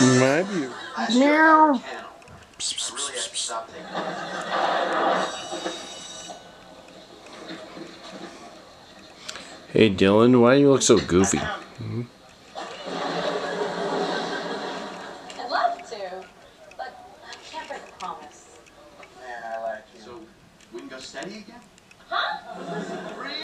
Might. Meow. Hey Dylan, why do you look so goofy? I'd love to, but I can't break a promise. Man, I like you. So, we can go steady again? Huh?